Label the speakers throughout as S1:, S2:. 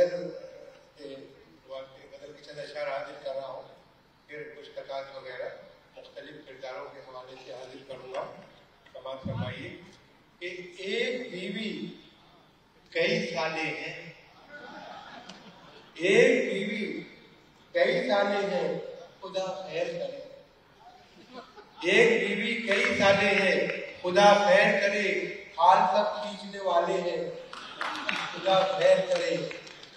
S1: गज़ल गज़ल के चंद अशार हाजिर कर रहा हूँ। फिर कुछ कतार वगैरह, मुख्तलिफ़ किरदारों के हवाले से हाजिर करूँगा। समाज फरमाइए कि एक बीवी कई साले हैं। एक बीवी कई साले हैं, खुदा खैर करे। एक बीवी कई साले हैं, खुदा खैर करे। हाल सब खींचने वाले हैं, खुदा खैर करे।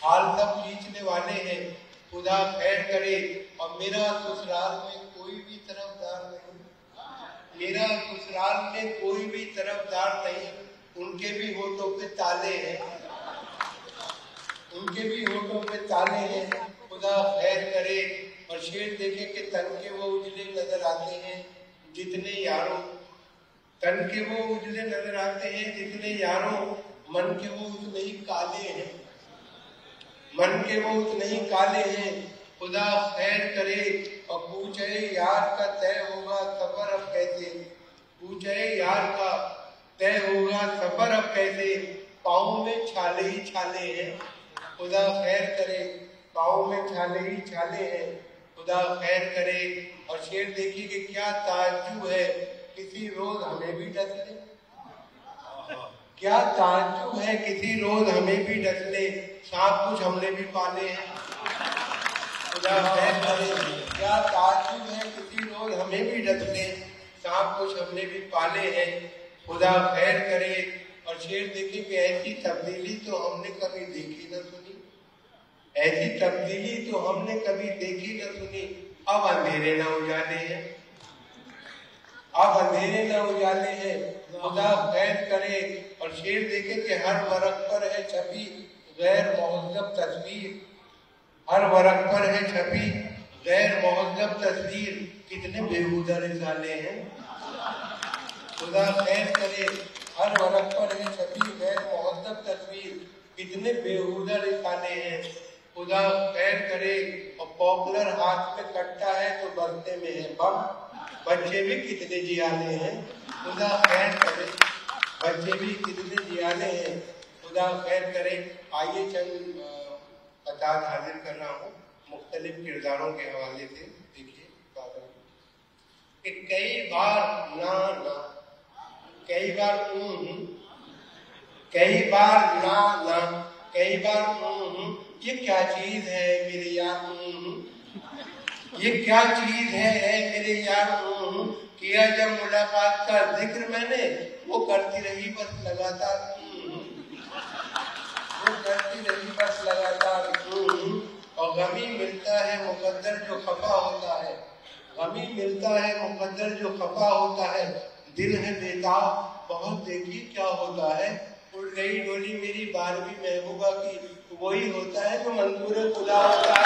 S1: हाल सब खींचने वाले हैं। खुदा खैर करे और मेरा ससुराल में कोई भी तरफदार नहीं। मेरा ससुराल में कोई भी तरफदार नहीं। उनके भी होठों पे ताले हैं। उनके भी होठों पे ताले हैं। खुदा खैर करे और शेर देखे कि तन के वो उजले नज़र आते हैं, जितने यारों। तन के वो उजले नज़र आते हैं, जितने यारों। मन के वो उतने ही काले हैं। मन के वो नहीं काले हैं। खुदा खैर करे और पूछे यार का तय होगा सफ़र अब कैसे? पूछे यार का तय होगा सफ़र अब कैसे? पाँव में छाले ही छाले हैं। खुदा खैर करे, पाँव में छाले ही छाले हैं। खुदा खैर करे और शेर देखिए कि क्या ताजु है। किसी रोज हमें भी ले क्या ताजु है? किसी रोज हमें भी डस सांप कुछ हमने भी पाले। क्या ताजु है? किसी रोज हमें भी डस सांप कुछ हमने भी पाले हैं। खुदा खैर करे और शेर देखे कि ऐसी तब्दीली तो हमने कभी देखी न सुनी। ऐसी तब्दीली तो हमने कभी देखी न सुनी। अब अंधेरे न उजाले हैं। अब अंधेरे न उजाले हैं। खुदा खैर करे और शेर देखे कि हर वरक पर है छवि गैर महजब तस्वीर। हर वरक पर है छवि गैर महजब तस्वीर। कितने बेहूदा रिसाले हैं। खुदा कैद करे। हर वरक पर है छपी। गैर महजब तस्वीर। कितने बेहूदा रिसाले हैं। खुदा कैद करे और पॉपुलर हाथ में कट्टा है तो बरते में है बम। बच्चे भी कितने जियाले हैं? खुदा खैर करे। बच्चे भी कितने जियाले हैं? खुदा खैर करे। आइए चंद बतात हाजिर कर रहा हूँ। मुख्तलिफ़ किरदारों के हवाले से देखिए कि कई बार ना ना। कई बार कई बार ना ना। कई बार ये क्या चीज़ है मेरे यार ये क्या चीज़ है, है मेरे यार किया जब मुलाकात का ज़िक्र मैंने वो करती रही बस लगातार। वो करती रही बस लगातार। और गमी मिलता है मुकद्दर जो खफा होता है। गमी मिलता है मुकद्दर जो खफा होता है। दिल है बेताब बहुत देखिए क्या होता है। उड़ गई डोली मेरी बारहवीं महबूबा की। वही होता है जो मंजूर खुदा होता है।